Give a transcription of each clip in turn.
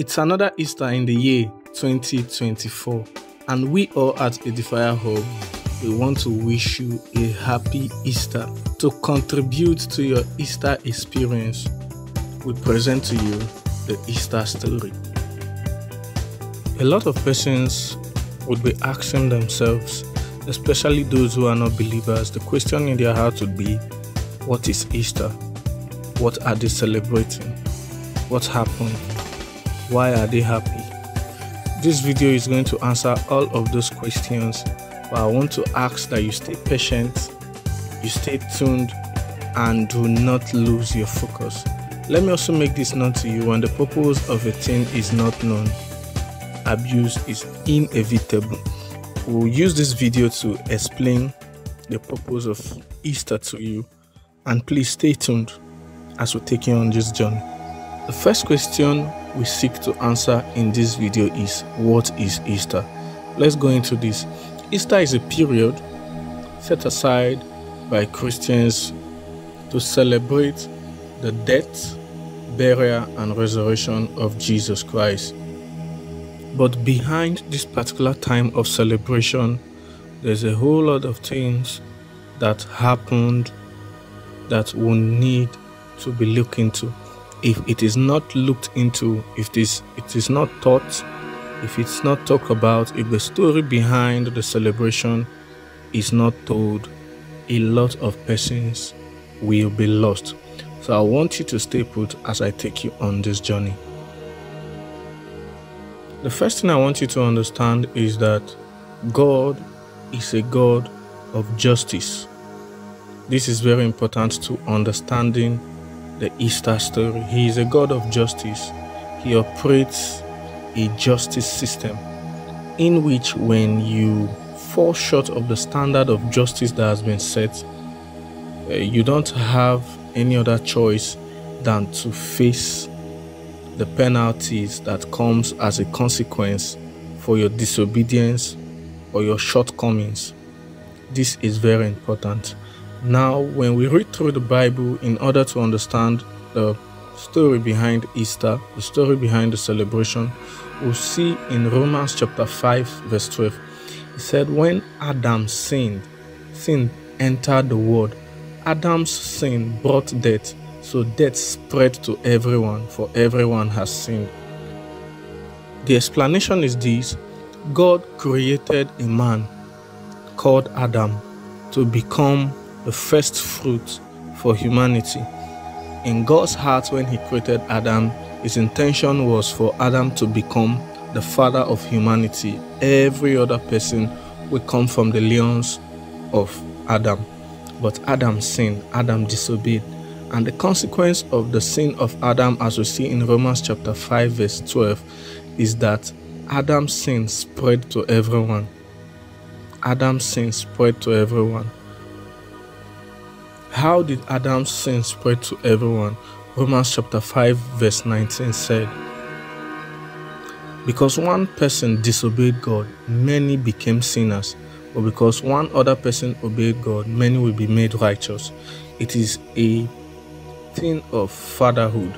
It's another Easter in the year 2024, and we all at Edifier Hub we want to wish you a happy Easter. To contribute to your Easter experience, we present to you the Easter story. A lot of persons would be asking themselves, especially those who are not believers, the question in their heart would be, What is Easter? What are they celebrating? What happened? Why are they happy? This video is going to answer all of those questions, but I want to ask that you stay patient, you stay tuned, and do not lose your focus. Let me also make this known to you when the purpose of a thing is not known, abuse is inevitable. We'll use this video to explain the purpose of Easter to you, and please stay tuned as we take you on this journey. The first question we seek to answer in this video is What is Easter? Let's go into this. Easter is a period set aside by Christians to celebrate the death, burial, and resurrection of Jesus Christ. But behind this particular time of celebration, there's a whole lot of things that happened that we need to be looked into. If it is not looked into, if this it is not taught, if it's not talked about, if the story behind the celebration is not told, a lot of persons will be lost. So I want you to stay put as I take you on this journey. The first thing I want you to understand is that God is a God of justice. This is very important to understanding the Easter story. He is a God of justice. He operates a justice system in which, when you fall short of the standard of justice that has been set, uh, you don't have any other choice than to face the penalties that comes as a consequence for your disobedience or your shortcomings. This is very important. Now, when we read through the Bible in order to understand the story behind Easter, the story behind the celebration, we'll see in Romans chapter 5, verse 12. It said, When Adam sinned, sin entered the world. Adam's sin brought death, so death spread to everyone, for everyone has sinned. The explanation is this God created a man called Adam to become the first fruit for humanity. In God's heart, when He created Adam, His intention was for Adam to become the father of humanity. Every other person will come from the lions of Adam. But Adam sinned, Adam disobeyed. And the consequence of the sin of Adam, as we see in Romans chapter 5, verse 12, is that Adam's sin spread to everyone. Adam's sin spread to everyone. How did Adam's sin spread to everyone? Romans chapter 5, verse 19 said, Because one person disobeyed God, many became sinners. But because one other person obeyed God, many will be made righteous. It is a thing of fatherhood.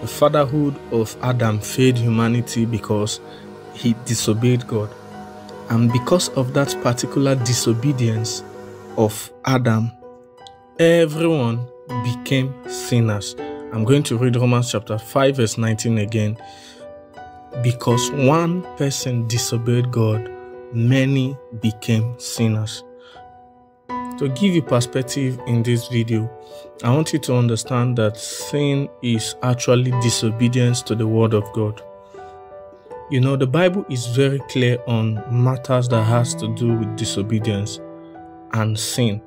The fatherhood of Adam failed humanity because he disobeyed God. And because of that particular disobedience of Adam, everyone became sinners. I'm going to read Romans chapter 5, verse 19 again. Because one person disobeyed God, many became sinners. To give you perspective in this video, I want you to understand that sin is actually disobedience to the word of God. You know, the Bible is very clear on matters that has to do with disobedience and sin.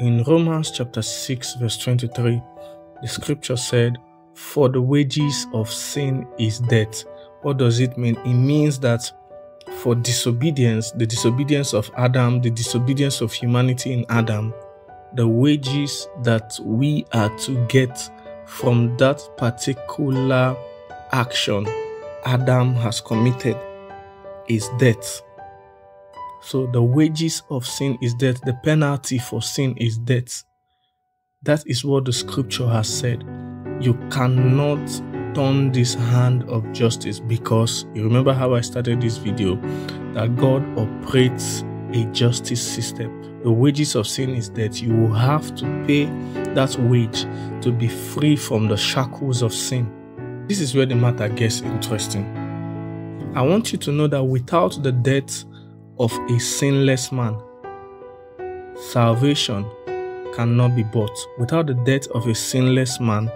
In Romans chapter 6 verse 23, the scripture said, "For the wages of sin is death." What does it mean? It means that for disobedience, the disobedience of Adam, the disobedience of humanity in Adam, the wages that we are to get from that particular action Adam has committed is death. So the wages of sin is death, the penalty for sin is death. That is what the scripture has said. You cannot turn this hand of justice because you remember how I started this video that God operates a justice system. The wages of sin is that you will have to pay that wage to be free from the shackles of sin. This is where the matter gets interesting. I want you to know that without the death of a sinless man, salvation cannot be bought. Without the death of a sinless man,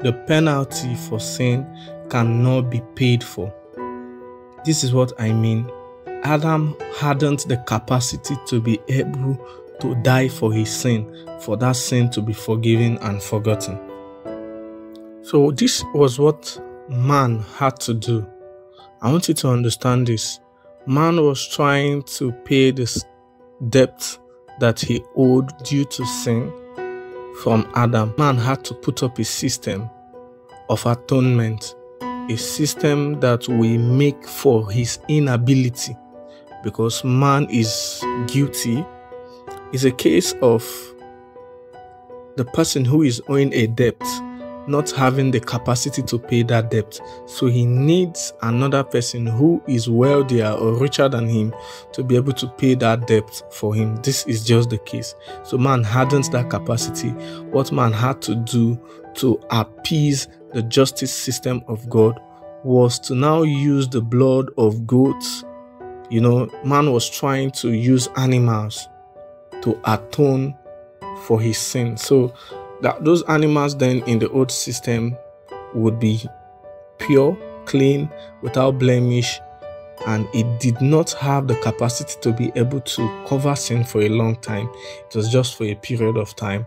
the penalty for sin cannot be paid for. This is what I mean. Adam hadn't the capacity to be able to die for his sin, for that sin to be forgiven and forgotten. So, this was what man had to do. I want you to understand this. Man was trying to pay this debt that he owed due to sin from Adam, man had to put up a system of atonement, a system that will make for his inability because man is guilty. It's a case of the person who is owing a debt not having the capacity to pay that debt. So he needs another person who is wealthier or richer than him to be able to pay that debt for him. This is just the case. So man hadn't that capacity. What man had to do to appease the justice system of God was to now use the blood of goats. You know, man was trying to use animals to atone for his sin. So that those animals then in the old system would be pure, clean, without blemish, and it did not have the capacity to be able to cover sin for a long time. It was just for a period of time,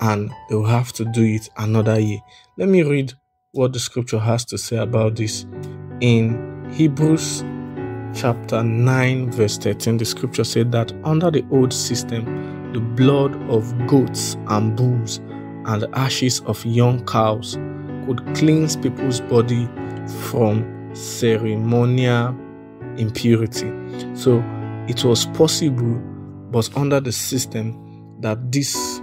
and they will have to do it another year. Let me read what the scripture has to say about this in Hebrews chapter 9, verse 13. The scripture said that under the old system, the blood of goats and bulls and the ashes of young cows could cleanse people's body from ceremonial impurity. So it was possible, but under the system that this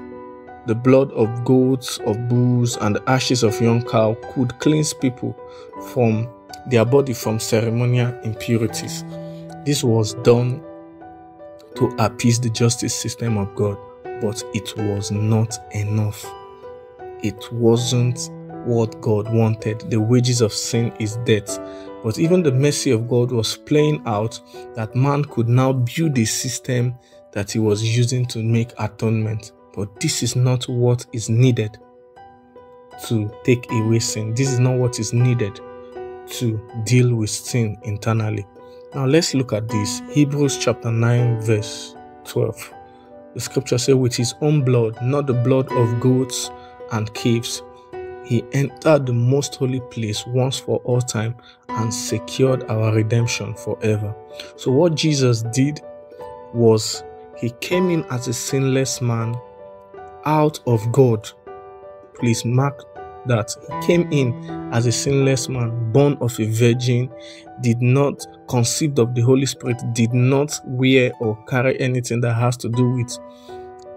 the blood of goats, of bulls, and the ashes of young cow could cleanse people from their body from ceremonial impurities. This was done to appease the justice system of God, but it was not enough it wasn't what God wanted. The wages of sin is death. But even the mercy of God was playing out that man could now build a system that he was using to make atonement. But this is not what is needed to take away sin. This is not what is needed to deal with sin internally. Now let's look at this. Hebrews chapter 9, verse 12. The scripture says, With his own blood, not the blood of goats and caves, he entered the most holy place once for all time and secured our redemption forever. So, what Jesus did was he came in as a sinless man out of God. Please mark that he came in as a sinless man, born of a virgin, did not conceived of the Holy Spirit, did not wear or carry anything that has to do with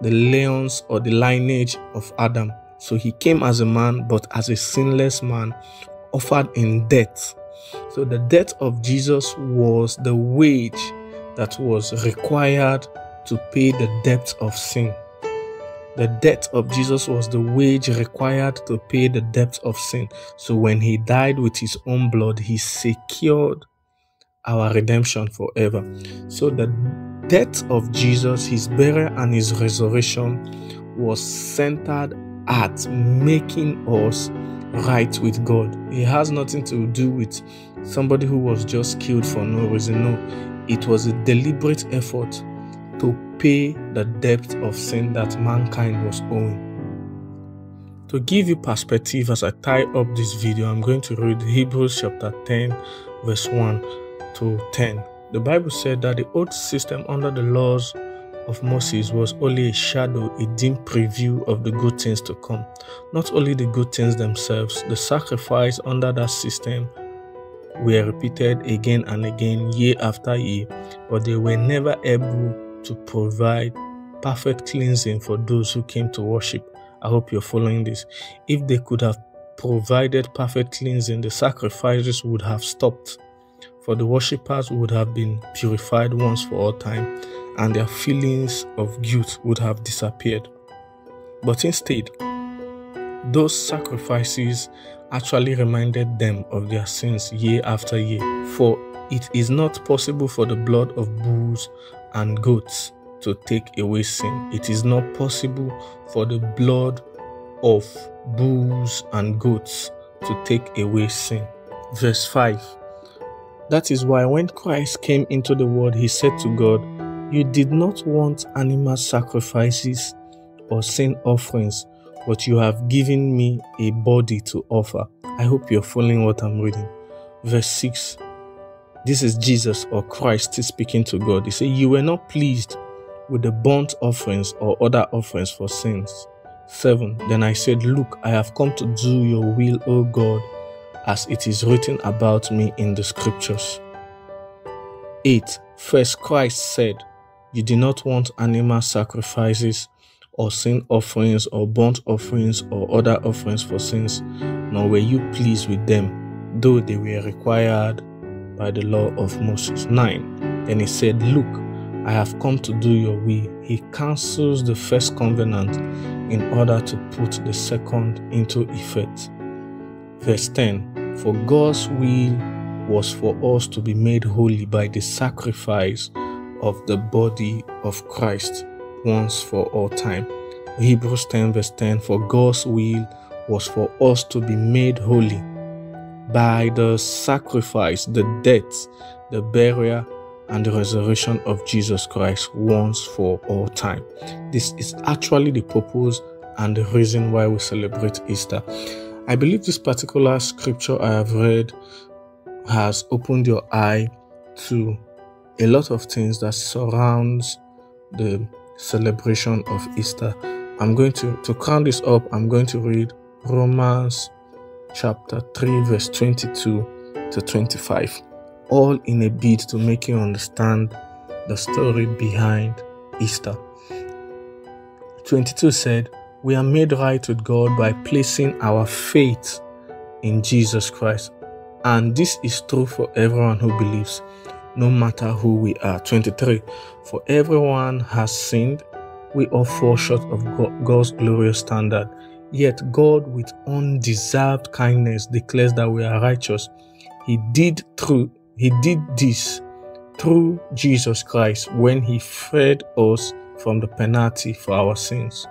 the lions or the lineage of Adam. So he came as a man, but as a sinless man, offered in death. So the death of Jesus was the wage that was required to pay the debt of sin. The death of Jesus was the wage required to pay the debt of sin. So when he died with his own blood, he secured our redemption forever. So the death of Jesus, his burial, and his resurrection was centered at making us right with God. It has nothing to do with somebody who was just killed for no reason. No, it was a deliberate effort to pay the debt of sin that mankind was owing. To give you perspective as I tie up this video, I'm going to read Hebrews chapter 10, verse 1 to 10. The Bible said that the old system under the laws of Moses was only a shadow, a dim preview of the good things to come. Not only the good things themselves, the sacrifice under that system were repeated again and again, year after year, but they were never able to provide perfect cleansing for those who came to worship. I hope you're following this. If they could have provided perfect cleansing, the sacrifices would have stopped, for the worshippers would have been purified once for all time, and their feelings of guilt would have disappeared. But instead, those sacrifices actually reminded them of their sins year after year, for it is not possible for the blood of bulls and goats to take away sin. It is not possible for the blood of bulls and goats to take away sin. Verse 5 That is why when Christ came into the world, he said to God, You did not want animal sacrifices or sin offerings, but you have given me a body to offer. I hope you're following what I'm reading. Verse 6 This is Jesus or Christ speaking to God. He said, You were not pleased with the burnt offerings or other offerings for sins 7. Then I said, Look, I have come to do your will, O God, as it is written about me in the scriptures. 8. First, Christ said, You did not want animal sacrifices or sin offerings or burnt offerings or other offerings for sins, nor were you pleased with them, though they were required by the law of Moses. 9. Then he said, Look, I have come to do your will. He cancels the first covenant in order to put the second into effect. Verse 10 For God's will was for us to be made holy by the sacrifice of the body of Christ once for all time. Hebrews 10 verse 10 For God's will was for us to be made holy by the sacrifice, the death, the burial, and the resurrection of Jesus Christ once for all time. This is actually the purpose and the reason why we celebrate Easter. I believe this particular scripture I have read has opened your eye to a lot of things that surrounds the celebration of Easter. I'm going to to crown this up, I'm going to read Romans chapter 3 verse 22 to 25 all in a bid to make you understand the story behind Easter. 22 said, We are made right with God by placing our faith in Jesus Christ. And this is true for everyone who believes, no matter who we are. 23. For everyone has sinned, we all fall short of God's glorious standard. Yet God, with undeserved kindness, declares that we are righteous. He did through he did this through Jesus Christ when he freed us from the penalty for our sins.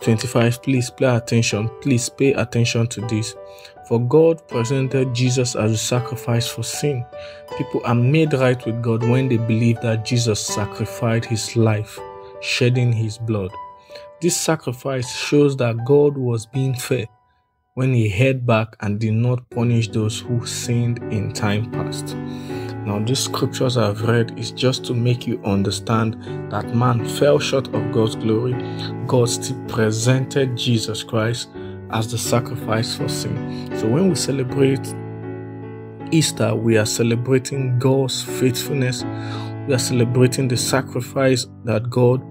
25. Please pay attention. Please pay attention to this. For God presented Jesus as a sacrifice for sin. People are made right with God when they believe that Jesus sacrificed his life, shedding his blood. This sacrifice shows that God was being fair when he held back and did not punish those who sinned in time past. Now, these scriptures I've read is just to make you understand that man fell short of God's glory. God still presented Jesus Christ as the sacrifice for sin. So, when we celebrate Easter, we are celebrating God's faithfulness. We are celebrating the sacrifice that God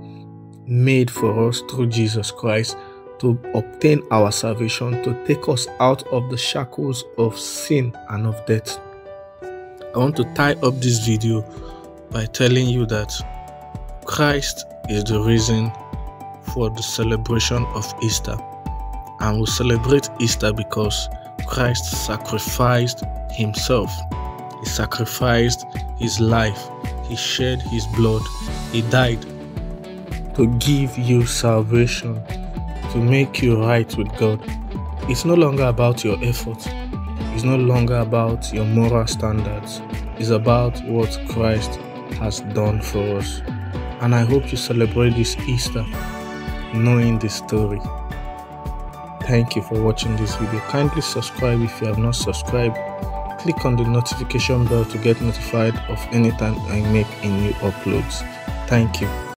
made for us through Jesus Christ to obtain our salvation, to take us out of the shackles of sin and of death. I want to tie up this video by telling you that Christ is the reason for the celebration of Easter. And we celebrate Easter because Christ sacrificed himself. He sacrificed his life. He shed his blood. He died to give you salvation to make you right with God. It's no longer about your effort, it's no longer about your moral standards, it's about what Christ has done for us. And I hope you celebrate this Easter knowing this story. Thank you for watching this video. Kindly subscribe if you have not subscribed. Click on the notification bell to get notified of anytime I make a new uploads. Thank you.